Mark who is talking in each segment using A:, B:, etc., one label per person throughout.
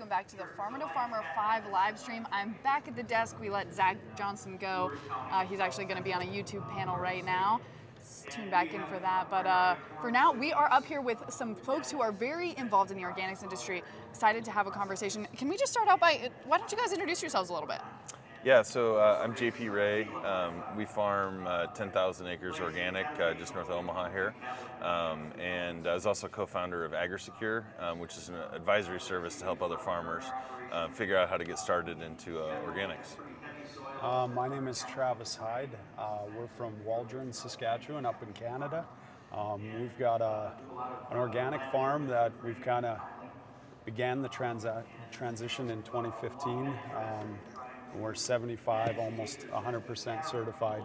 A: welcome back to the Farmer to Farmer 5 live stream. I'm back at the desk. We let Zach Johnson go. Uh, he's actually going to be on a YouTube panel right now. Tune back in for that. But uh, for now, we are up here with some folks who are very involved in the organics industry. Excited to have a conversation. Can we just start out by, why don't you guys introduce yourselves a little bit?
B: Yeah, so uh, I'm JP Ray. Um, we farm uh, 10,000 acres organic uh, just north of Omaha here. Um, and I was also co-founder of AgriSecure, um, which is an advisory service to help other farmers uh, figure out how to get started into uh, organics.
C: Uh, my name is Travis Hyde. we're from Waldron, Saskatchewan, up in Canada. Um, we've got a, an organic farm that we've kind of began the transa- transition in 2015. We're 75, almost 100% certified.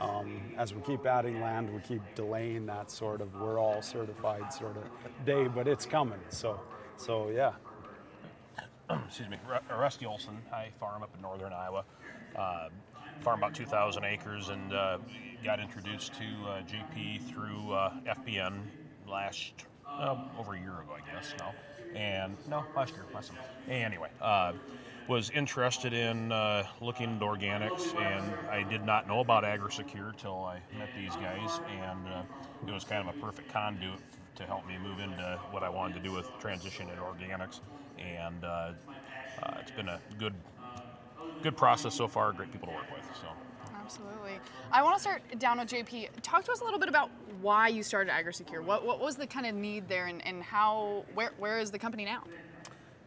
C: Um, as we keep adding land, we keep delaying that sort of we're all certified sort of day, but it's coming. So, so yeah.
D: Excuse me, Rusty Olson. I farm up in northern Iowa. Uh, farm about 2,000 acres and uh, got introduced to uh, JP through uh, FBN last over a year ago, I guess. No, and no, last year, last year. Anyway uh, was interested in uh, looking into organics, and I did not know about AgriSecure till I met these guys, and uh, it was kind of a perfect conduit to help me move into what I wanted to do with transition into organics, and uh, uh, it's been a good good process so far. Great people to work with. So.
A: Absolutely. I want to start down with JP. Talk to us a little bit about why you started AgriSecure. What, what was the kind of need there, and, and how where where is the company now?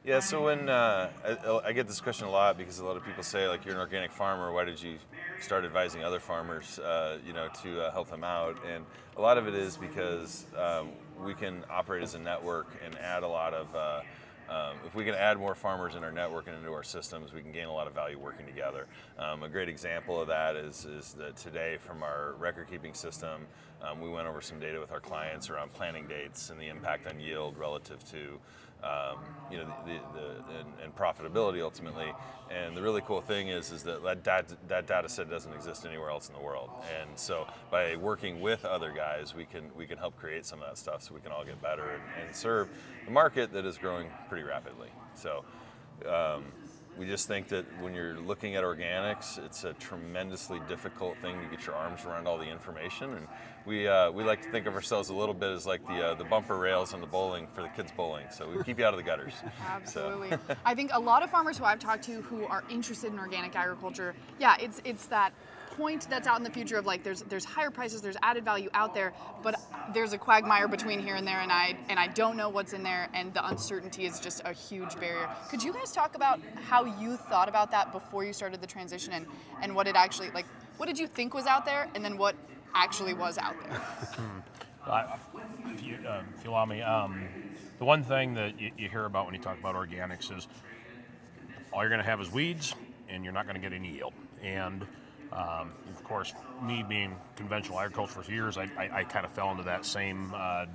B: Yeah, so when uh, I, I, get this question a lot because a lot of people say like you're an organic farmer, why did you start advising other farmers, uh, you know, to uh, help them out? And a lot of it is because um, we can operate as a network and add a lot of. Uh, um, if we can add more farmers in our network and into our systems, we can gain a lot of value working together. Um, a great example of that is, is that today from our record keeping system, um, we went over some data with our clients around planting dates and the impact on yield relative to um, you know, the, the, the and, and, profitability ultimately. And the really cool thing is, is that that data, that data set doesn't exist anywhere else in the world. And so by working with other guys, we can we can help create some of that stuff so we can all get better and, and serve the market that is growing pretty rapidly. So. Um, we just think that when you're looking at organics, it's a tremendously difficult thing to get your arms around all the information. And we, uh, we like to think of ourselves a little bit as like the, uh, the bumper rails on the bowling for the kids bowling. So we keep you out of the gutters.
A: Absolutely. So. I think a lot of farmers who I've talked to who are interested in organic agriculture, yeah, it's, it's that point that's out in the future of like there's there's higher prices, there's added value out there, but there's a quagmire between here and there, and I and I don't know what's in there, and the uncertainty is just a huge barrier. Could you guys talk about how you thought about that before you started the transition, and and what it actually like? What did you think was out there, and then what actually was out there?
D: hmm. if, you, um, if you allow me, um, the one thing that you, you hear about when you talk about organics is all you're going to have is weeds, and you're not going to get any yield, and um, of course, me being conventional agriculture for years, I, I, I kind of fell into that same uh,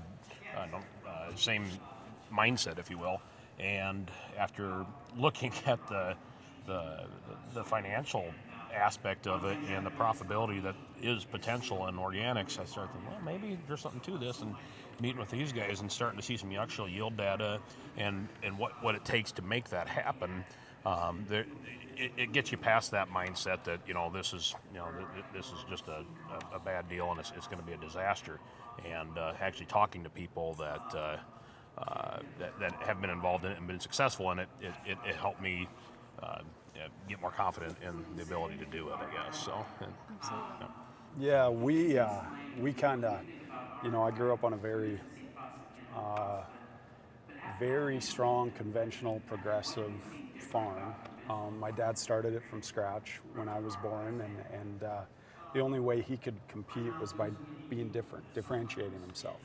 D: uh, uh, same mindset, if you will. And after looking at the, the, the financial aspect of it and the profitability that is potential in organics, I started thinking, well, maybe there's something to this. And meeting with these guys and starting to see some actual yield data and, and what, what it takes to make that happen, um, there, it, it, gets you past that mindset that you know this is you know this is just a, a, a bad deal and it's, it's going to be a disaster. And uh, actually talking to people that, uh, uh, that, that have been involved in it and been successful in it, it, it, it helped me uh, get more confident in the ability to do it. I guess so. And,
C: yeah. yeah, we uh, we kind of you know I grew up on a very uh, very strong conventional progressive farm um, my dad started it from scratch when I was born, and, and uh, the only way he could compete was by being different, differentiating himself.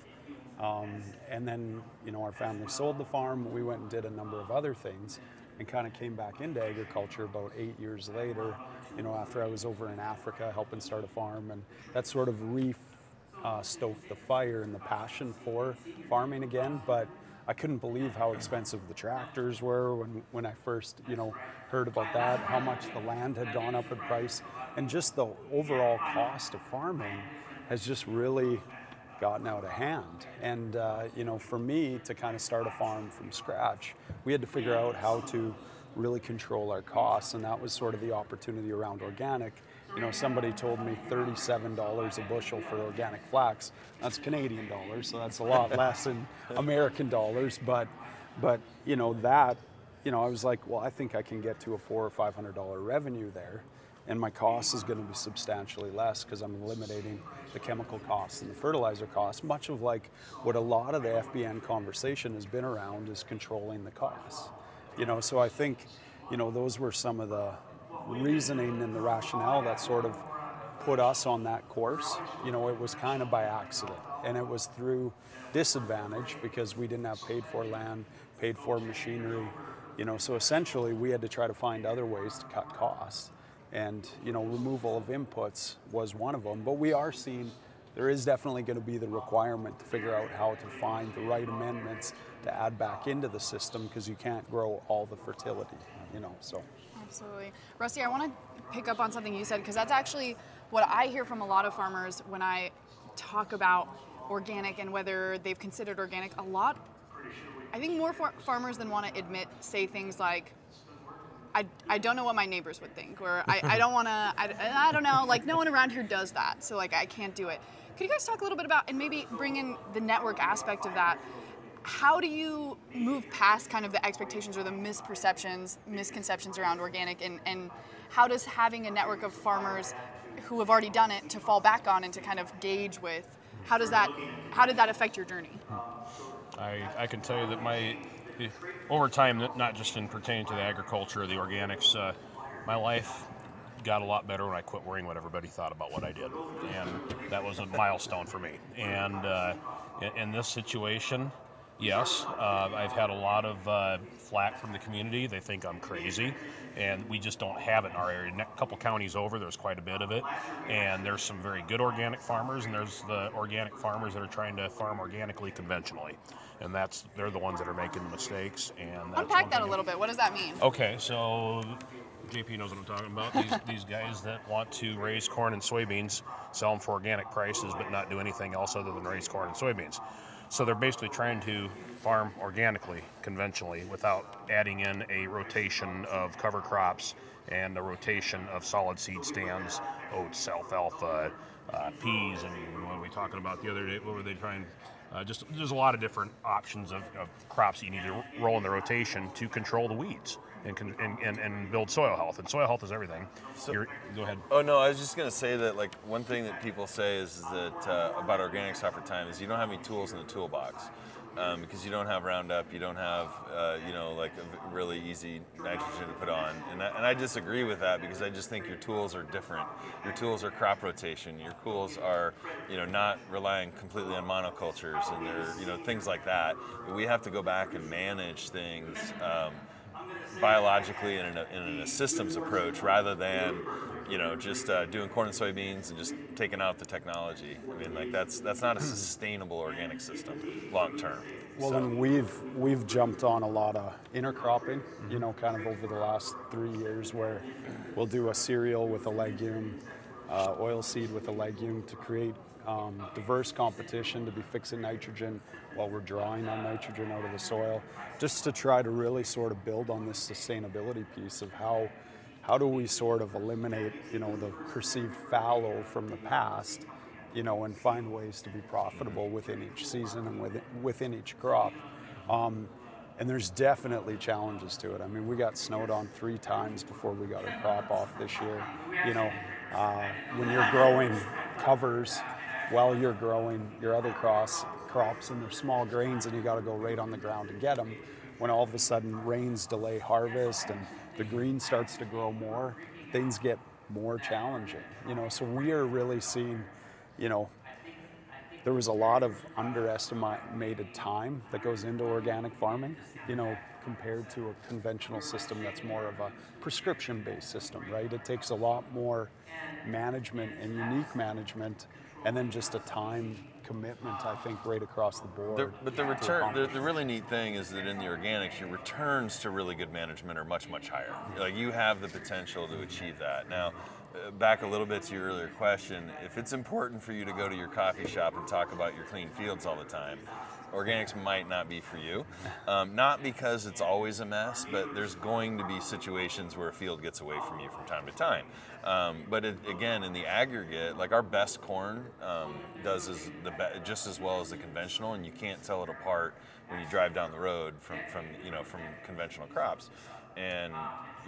C: Um, and then, you know, our family sold the farm. We went and did a number of other things and kind of came back into agriculture about eight years later, you know, after I was over in Africa helping start a farm. And that sort of re uh, stoked the fire and the passion for farming again. But I couldn't believe how expensive the tractors were when, when I first, you know, heard about that, how much the land had gone up in price, and just the overall cost of farming has just really gotten out of hand. And uh, you know, for me to kind of start a farm from scratch, we had to figure out how to really control our costs, and that was sort of the opportunity around organic. You know, somebody told me $37 a bushel for organic flax. That's Canadian dollars, so that's a lot less than American dollars. But, but you know that, you know, I was like, well, I think I can get to a four or five hundred dollar revenue there, and my cost is going to be substantially less because I'm eliminating the chemical costs and the fertilizer costs. Much of like what a lot of the FBN conversation has been around is controlling the costs. You know, so I think, you know, those were some of the reasoning and the rationale that sort of put us on that course. You know, it was kind of by accident, and it was through disadvantage because we didn't have paid for land, paid for machinery. You know, so essentially we had to try to find other ways to cut costs, and you know, removal of inputs was one of them. But we are seeing there is definitely going to be the requirement to figure out how to find the right amendments to add back into the system because you can't grow all the fertility. You know, so.
A: Absolutely. Rusty, I want to pick up on something you said because that's actually what I hear from a lot of farmers when I talk about organic and whether they've considered organic. A lot, I think more far- farmers than want to admit say things like, I, I don't know what my neighbors would think, or I, I don't want to, I, I don't know, like no one around here does that, so like I can't do it. Could you guys talk a little bit about, and maybe bring in the network aspect of that? How do you move past kind of the expectations or the misperceptions, misconceptions around organic, and, and how does having a network of farmers who have already done it to fall back on and to kind of gauge with, how does that, how did that affect your journey?
D: I, I can tell you that my over time, not just in pertaining to the agriculture or the organics, uh, my life got a lot better when I quit worrying what everybody thought about what I did, and that was a milestone for me. And uh, in, in this situation, Yes, uh, I've had a lot of uh, flack from the community. They think I'm crazy, and we just don't have it in our area. A couple counties over, there's quite a bit of it, and there's some very good organic farmers, and there's the organic farmers that are trying to farm organically conventionally, and that's they're the ones that are making the mistakes. And
A: unpack that a little bit. What does that mean?
D: Okay, so JP knows what I'm talking about. These, these guys that want to raise corn and soybeans, sell them for organic prices, but not do anything else other than raise corn and soybeans. So they're basically trying to farm organically, conventionally, without adding in a rotation of cover crops and a rotation of solid seed stands, oats, alfalfa, uh, peas, and what were we talking about the other day? What were they trying? Uh, just there's a lot of different options of, of crops that you need to roll in the rotation to control the weeds and, and, and, build soil health. And soil health is everything. So, go ahead.
B: Oh no, I was just going to say that like one thing that people say is, is that uh, about organic for time is you don't have any tools in the toolbox. Um, because you don't have Roundup, you don't have, uh, you know, like a really easy nitrogen to put on. And I, and I disagree with that because I just think your tools are different. Your tools are crop rotation. Your tools are, you know, not relying completely on monocultures and they're, you know, things like that. We have to go back and manage things. Um, biologically and in a, in a systems approach rather than you know just uh, doing corn and soybeans and just taking out the technology. I mean, like that's that's not a sustainable organic system long term.
C: Well, so. and we've we've jumped on a lot of intercropping, you know, kind of over the last three years, where we'll do a cereal with a legume, uh, oil seed with a legume to create um, diverse competition to be fixing nitrogen while we're drawing on nitrogen out of the soil, just to try to really sort of build on this sustainability piece of how how do we sort of eliminate you know the perceived fallow from the past, you know, and find ways to be profitable within each season and within, within each crop. Um, and there's definitely challenges to it. I mean, we got snowed on three times before we got a crop off this year. You know, uh, when you're growing covers while you're growing your other crops, crops and they're small grains and you got to go right on the ground to get them. When all of a sudden rains delay harvest and the green starts to grow more, things get more challenging. You know, so we are really seeing, you know, there was a lot of underestimated time that goes into organic farming, you know, compared to a conventional system that's more of a prescription based system, right? It takes a lot more management and unique management and then just a time commitment, I think, right across the board.
B: The, but the return, the, the, really neat thing is that in the organics, your returns to really good management are much, much higher. Like you have the potential to achieve that. Now, back a little bit to your earlier question, if it's important for you to go to your coffee shop and talk about your clean fields all the time, organics might not be for you. Um, not because it's always a mess, but there's going to be situations where a field gets away from you from time to time. Um, but it, again, in the aggregate, like our best corn um, does is the be- just as well as the conventional, and you can't tell it apart when you drive down the road from, from you know from conventional crops. And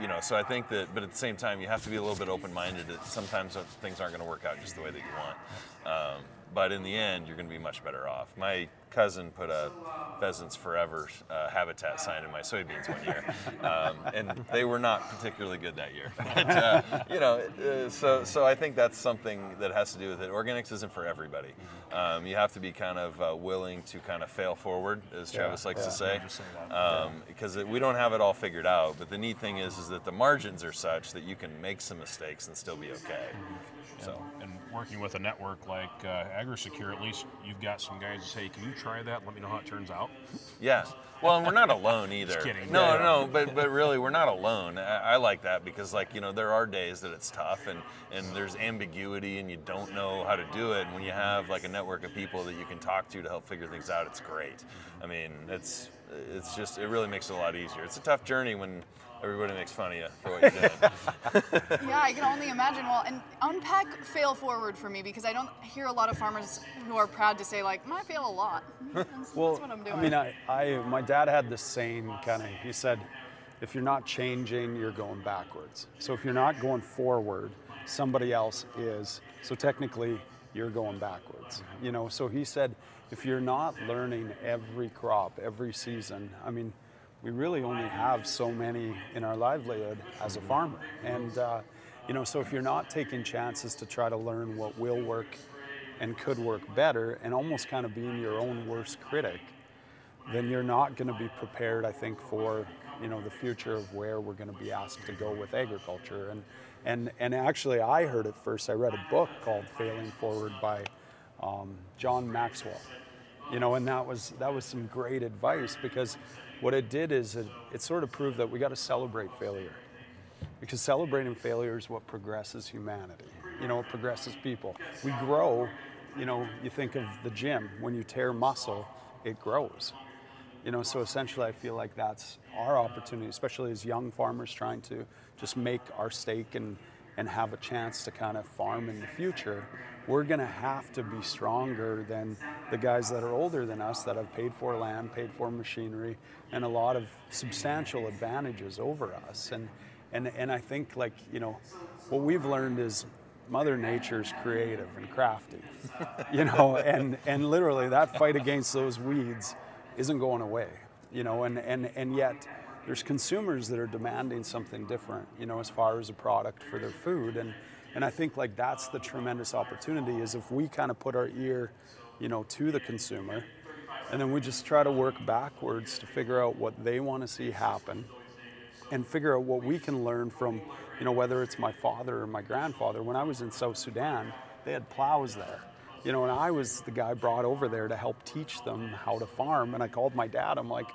B: you know, so I think that, but at the same time, you have to be a little bit open-minded. That sometimes things aren't going to work out just the way that you want. Um, but in the end, you're going to be much better off. My cousin put a Pheasants Forever uh, habitat sign in my soybeans one year, um, and they were not particularly good that year. But, uh, you know, uh, so so I think that's something that has to do with it. Organics isn't for everybody. Um, you have to be kind of uh, willing to kind of fail forward, as Travis likes
C: yeah.
B: to say,
D: that.
B: um, because we don't have it all figured out. But the neat thing is, is that the margins are such that you can make some mistakes and still be okay. So.
D: And working with a network like uh, AgriSecure, at least you've got some guys that say, "Can you try that? Let me know how it turns out."
B: Yes. Well, and we're not alone either.
D: kidding.
B: No,
D: Yeah.
B: no, but but really, we're not alone. I, I like that because, like, you know, there are days that it's tough and and there's ambiguity and you don't know how to do it. And when you have like a network of people that you can talk to to help figure things out, it's great. I mean, it's it's just it really makes it a lot easier. It's a tough journey when everybody makes fun of you for what you're doing.
A: Yeah, I can only imagine. Well, and unpack fail forward for me because I don't hear a lot of farmers who are proud to say like, mm, "I fail a lot." That's,
C: Well,
A: that's what I'm doing.
C: I mean, I, I, my dad had the same kind of. He said, if you're not changing, you're going backwards. So if you're not going forward, somebody else is. So technically, you're going backwards. You know. So he said, if you're not learning every crop, every season, I mean, we really only have so many in our livelihood as a farmer, and. Uh, you know, so if you're not taking chances to try to learn what will work and could work better, and almost kind of being your own worst critic, then you're not going to be prepared, I think, for you know the future of where we're going to be asked to go with agriculture. And and and actually, I heard it first. I read a book called "Failing Forward" by um, John Maxwell. You know, and that was that was some great advice because what it did is it, it sort of proved that we got to celebrate failure because celebrating failure is what progresses humanity. You know, it progresses people. We grow. You know, you think of the gym. When you tear muscle, it grows. You know, so essentially, I feel like that's our opportunity, especially as young farmers trying to just make our stake and and have a chance to kind of farm in the future. We're going to have to be stronger than the guys that are older than us that have paid for land, paid for machinery, and a lot of substantial advantages over us. And and and I think like you know, what we've learned is Mother Nature's creative and crafty, you know, and and literally that fight against those weeds isn't going away, you know, and and and yet there's consumers that are demanding something different, you know, as far as a product for their food, and and I think like that's the tremendous opportunity is if we kind of put our ear, you know, to the consumer, and then we just try to work backwards to figure out what they want to see happen and figure out what we can learn from, you know, whether it's my father or my grandfather. When I was in South Sudan, they had plows there, you know, and I was the guy brought over there to help teach them how to farm. And I called my dad. I'm like,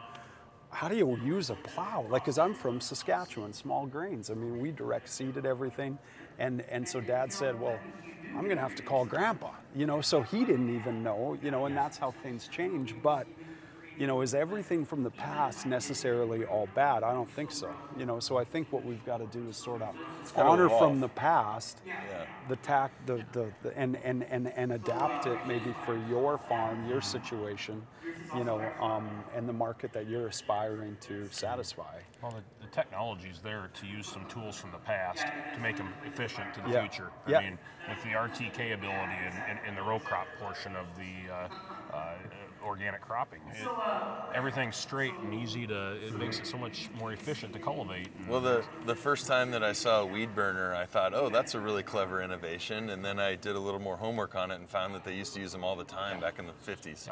C: how do you use a plow? Like, cause I'm from Saskatchewan, small grains. I mean, we direct seeded everything, and and so Dad said, well, I'm gonna have to call Grandpa, you know. So he didn't even know, you know, and that's how things change. But you know, is everything from the past necessarily all bad? I don't think so. You know, so I think what we've got to do is sort of
B: gotta
C: honor
B: evolve.
C: from the past,
B: Yeah.
C: the tact, the, the, the and, and, and, and adapt it maybe for your farm, your situation, you know, um, and the market that you're aspiring to satisfy.
D: Well, the, the technology's there to use some tools from the past to make them efficient to the
C: Yeah.
D: future.
C: Yeah.
D: I mean, with the RTK ability and, and, and the row crop portion of the uh, uh, organic cropping, it, everything's straight and easy to. It makes it so much more efficient to cultivate.
B: Well, the, the first time that I saw a weed burner, I thought, oh, that's a really clever innovation. And then I did a little more homework on it and found that they used to use them all the time back in the 50s.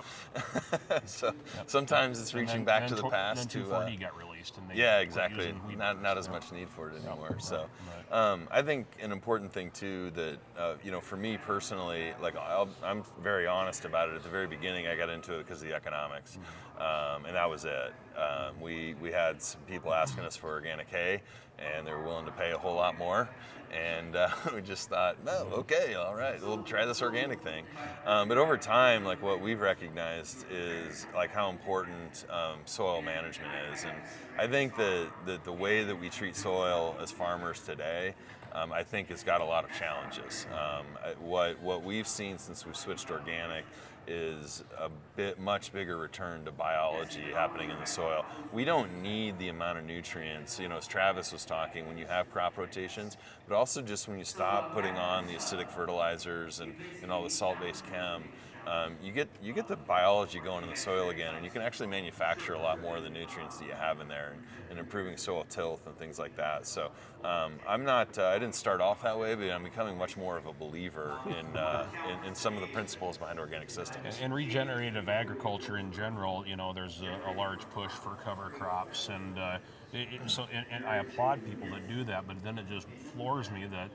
B: so sometimes it's reaching
D: then-
B: back to the
D: then
B: past
D: Then
B: to. uh,
D: 2,4-D got released, and they
B: yeah, exactly. Not not as much need for it anymore.
D: right,
B: So,
D: right.
B: um, I think an important thing too that uh, you know, for me personally, like I'll, I'm very honest about it. At the very beginning, I got into it because of the economics, um, and that was it. Um, we we had some people asking us for organic hay, and they were willing to pay a whole lot more. And uh, we just thought, no, okay, all right, we'll try this organic thing. Um, but over time, like what we've recognized is like how important um, soil management is, and I think that the, the way that we treat soil as farmers today. Um, I think has got a lot of challenges. Um, what what we've seen since we switched organic is a bit much bigger return to biology happening in the soil. We don't need the amount of nutrients, you know, as Travis was talking, when you have crop rotations, but also just when you stop putting on the acidic fertilizers and, and all the salt-based chem, um, you get you get the biology going in the soil again, and you can actually manufacture a lot more of the nutrients that you have in there, and, and improving soil tilth and things like that. So um, I'm not uh, I didn't start off that way, but I'm becoming much more of a believer in uh, in, in, some of the principles behind organic systems.
D: And regenerative agriculture in general, you know, there's a, a large push for cover crops and. Uh, it, it, so, and, and, I applaud people that do that, but then it just floors me that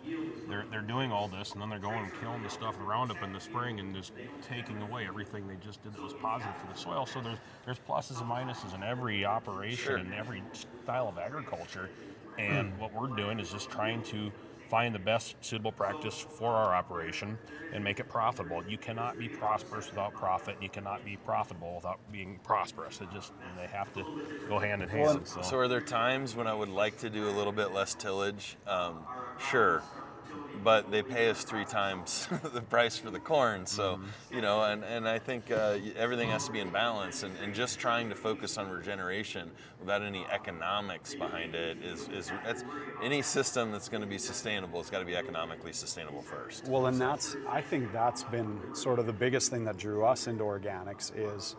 D: they're they're doing all this, and then they're going and killing the stuff with Roundup in the spring, and just taking away everything they just did that was positive for the soil. So there's there's pluses and minuses in every operation
B: Sure.
D: and every style of agriculture, and hmm. what we're doing is just trying to find the best suitable practice for our operation and make it profitable. You cannot be prosperous without profit. and You cannot be profitable without being prosperous. It just they have to go hand in hand.
B: So, so are there times when I would like to do a little bit less tillage? Um, sure, but they pay us three times the price for the corn. So
C: Mm-hmm.
B: you know, and, and I think uh, everything has to be in balance, and, and just trying to focus on regeneration without any economics behind it is is it's, any system that's going to be sustainable. It's got to be economically sustainable first.
C: Well, and that's I think that's been sort of the biggest thing that drew us into organics is,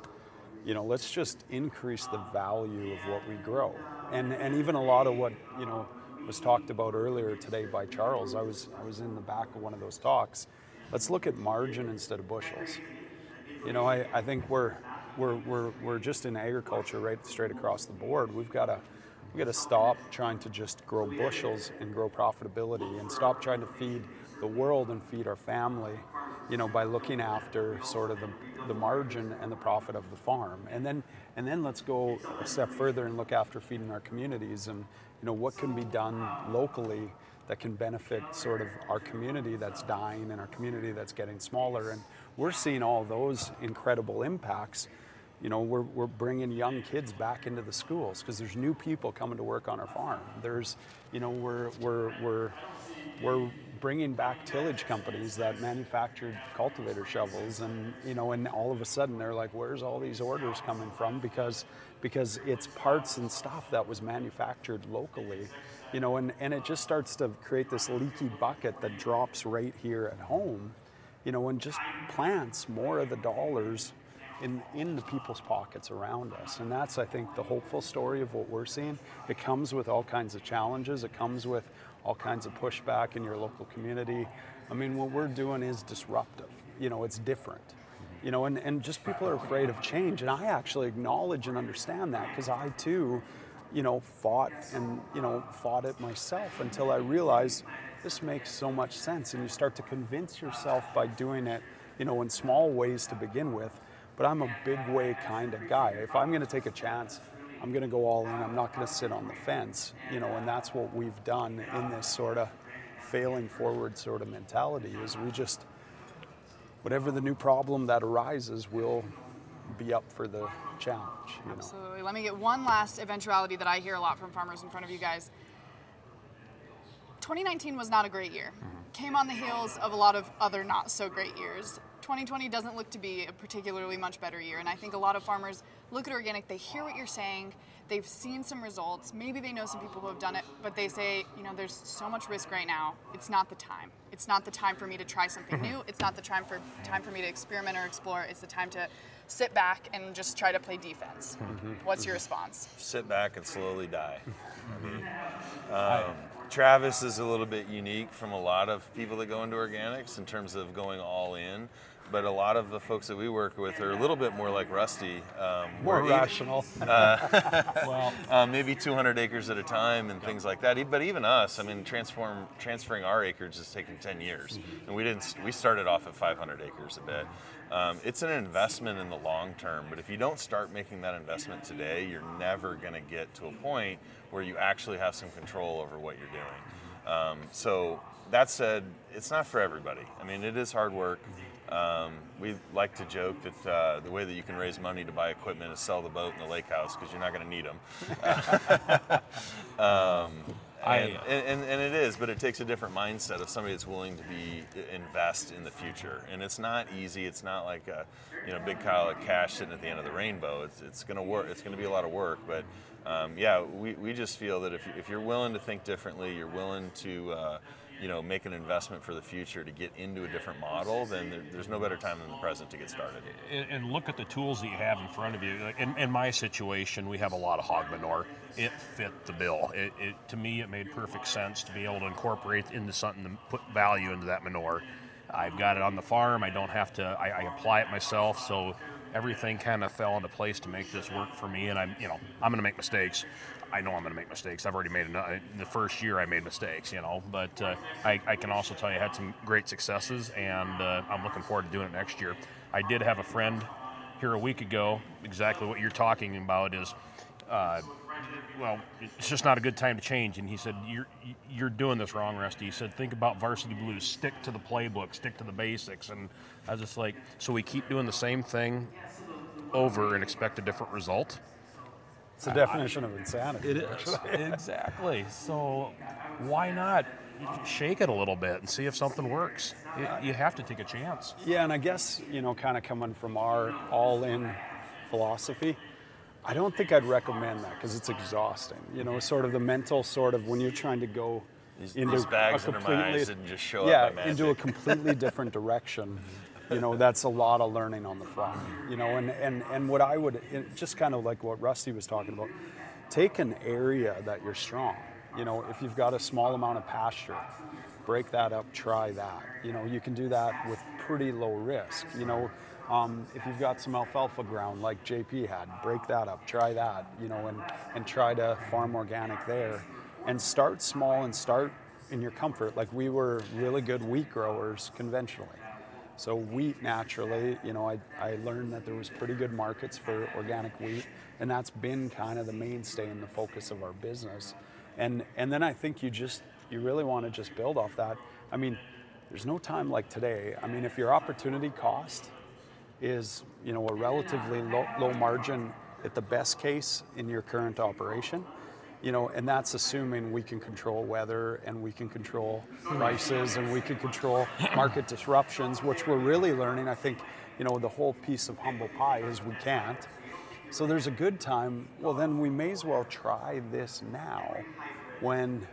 C: you know, let's just increase the value of what we grow, and and even a lot of what you know was talked about earlier today by Charles. I was I was in the back of one of those talks. Let's look at margin instead of bushels. You know, I, I think we're, we're, we're, we're just in agriculture right straight across the board. We've got to we got to stop trying to just grow bushels and grow profitability and stop trying to feed the world and feed our family, you know, by looking after sort of the, the margin and the profit of the farm. And then and then let's go a step further and look after feeding our communities and you know what can be done locally that can benefit sort of our community that's dying and our community that's getting smaller. And we're seeing all those incredible impacts. You know, we're, we're bringing young kids back into the schools because there's new people coming to work on our farm. There's, you know, we're, we're, we're, we're bringing back tillage companies that manufactured cultivator shovels and you know and all of a sudden they're like where's all these orders coming from because because it's parts and stuff that was manufactured locally you know and, and it just starts to create this leaky bucket that drops right here at home you know and just plants more of the dollars in, in the people's pockets around us. And that's, I think, the hopeful story of what we're seeing. It comes with all kinds of challenges, it comes with all kinds of pushback in your local community. I mean, what we're doing is disruptive, you know, it's different. You know, and, and just people are afraid of change. And I actually acknowledge and understand that because I too, you know, fought and, you know, fought it myself until I realized this makes so much sense. And you start to convince yourself by doing it, you know, in small ways to begin with. But I'm a big way kind of guy. If I'm going to take a chance, I'm going to go all in. I'm not going to sit on the fence, you know, and that's what we've done in this sort of failing forward sort of mentality is we just whatever the new problem that arises will be up for the challenge, you know.
A: Absolutely. Let me get one last eventuality that I hear a lot from farmers in front of you guys. 2019 was not a great year. Mm-hmm. Came on the heels of a lot of other not so great years. 2020 doesn't look to be a particularly much better year, and I think a lot of farmers look at organic, they hear what you're saying, they've seen some results, maybe they know some people who have done it, but they say, you know, there's so much risk right now. It's not the time. It's not the time for me to try something new. It's not the time for time for me to experiment or explore. It's the time to sit back and just try to play defense. What's your response?
B: sit back and slowly die. I mean, um, Travis is a little bit unique from a lot of people that go into organics in terms of going all in. But a lot of the folks that we work with are a little bit more like Rusty. Um,
C: More
B: even-
C: rational.
D: well,
B: uh, maybe 200 acres at a time and things like that. E- But even us, I mean, transform transferring our acreage has taken 10 years, and we didn't. We started off at 500 acres a bit. Um, it's an investment in the long term, but if you don't start making that investment today, you're never going to get to a point where you actually have some control over what you're doing. Um, so that said, it's not for everybody. I mean, it is hard work. Um, we like to joke that uh, the way that you can raise money to buy equipment is sell the boat in the lake house because you're not going to need them. um,
D: I-
B: and, and, and it is, but it takes a different mindset of somebody that's willing to be invest in the future. And it's not easy. It's not like a you know big pile of cash sitting at the end of the rainbow. It's, it's going to work. It's going to be a lot of work. But um, yeah, we, we just feel that if, if you're willing to think differently, you're willing to uh, you know make an investment for the future to get into a different model, then there, there's no better time than the present to get started.
D: and, and look at the tools that you have in front of you. In, in my situation, we have a lot of hog manure. It fit the bill. It, it to me, it made perfect sense to be able to incorporate into something to put value into that manure. I've got it on the farm. I don't have to. I, I apply it myself, so everything kind of fell into place to make this work for me. And I'm, you know, I'm going to make mistakes. I know I'm going to make mistakes. I've already made enough. The first year I made mistakes, you know, but uh, I, I can also tell you I had some great successes, and uh, I'm looking forward to doing it next year. I did have a friend here a week ago. Exactly what you're talking about is, uh, well, it's just not a good time to change. And he said, "You're you're doing this wrong, Rusty." He said, "Think about varsity blues. Stick to the playbook. Stick to the basics." And I was just like, "So we keep doing the same thing over and expect a different result?"
C: It's the definition of insanity.
D: It is exactly. So why not shake it a little bit and see if something works? You, you have to take a chance.
C: Yeah, and I guess, you know, kind of coming from our all in philosophy, I don't think I'd recommend that because it's exhausting. You know, sort of the mental sort of when you're trying to go
B: These,
C: into
B: these bags
C: a
B: under my
C: completely
B: eyes didn't just show
C: yeah, into a completely different direction. You know, that's a lot of learning on the fly. You know, and, and, and what I would, just kind of like what Rusty was talking about, take an area that you're strong. You know, if you've got a small amount of pasture, break that up, try that. You know, you can do that with pretty low risk. You know, um, if you've got some alfalfa ground like JP had, break that up, try that. You know, and and try to farm organic there, and start small and start in your comfort. Like we were really good wheat growers conventionally. So wheat naturally, you know, I, I learned that there was pretty good markets for organic wheat, and that's been kind of the mainstay and the focus of our business. And and then I think you just you really want to just build off that. I mean, there's no time like today. I mean, if your opportunity cost is you know a relatively low, low margin at the best case in your current operation, you know, and that's assuming we can control weather and we can control prices and we can control market disruptions, which we're really learning. I think, you know, the whole piece of humble pie is we can't. So there's a good time. Well, then we may as well try this now when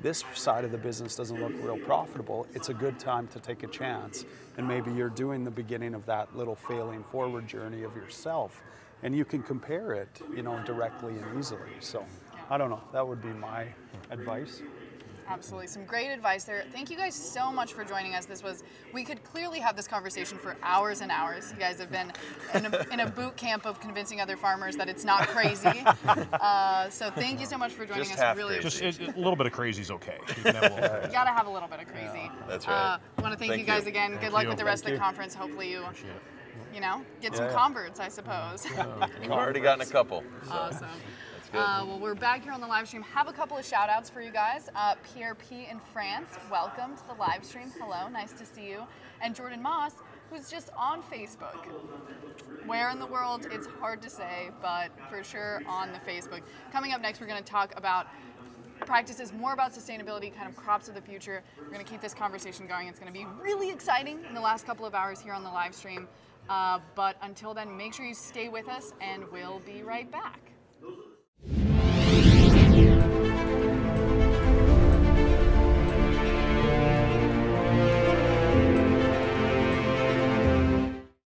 C: this side of the business doesn't look real profitable. It's a good time to take a chance. And maybe you're doing the beginning of that little failing forward journey of yourself. And you can compare it, you know, directly and easily. So I don't know. That would be my advice.
A: Absolutely. Some great advice there. Thank you guys so much for joining us. This was, we could clearly have this conversation for hours and hours. You guys have been in a, in a boot camp of convincing other farmers that it's not crazy. Uh, so thank you so much for joining
B: Just
A: us.
B: half
A: really
B: crazy.
D: Just it, a little bit of crazy is okay. You can have a
A: You gotta have a little bit of crazy.
B: That's
A: Uh,
B: right.
A: I want to thank,
B: Thank
A: you guys
B: you.
A: again. Good
D: Thank
A: luck
D: you.
A: with the rest
C: Thank
A: of the
C: you.
A: conference. Hopefully you, you know, get some converts, I suppose.
B: We've already gotten a couple. So
A: awesome. Uh, well, we're back here on the live stream. Have a couple of shout outs for you guys. Uh, PRP in France, welcome to the live stream. Hello, nice to see you. And Jordan Moss, who's just on Facebook. Where in the world, it's hard to say, but for sure on the Facebook. Coming up next, we're going to talk about practices more about sustainability, kind of crops of the future. We're going to keep this conversation going. It's going to be really exciting in the last couple of hours here on the live stream. Uh, but until then, make sure you stay with us, and we'll be right back.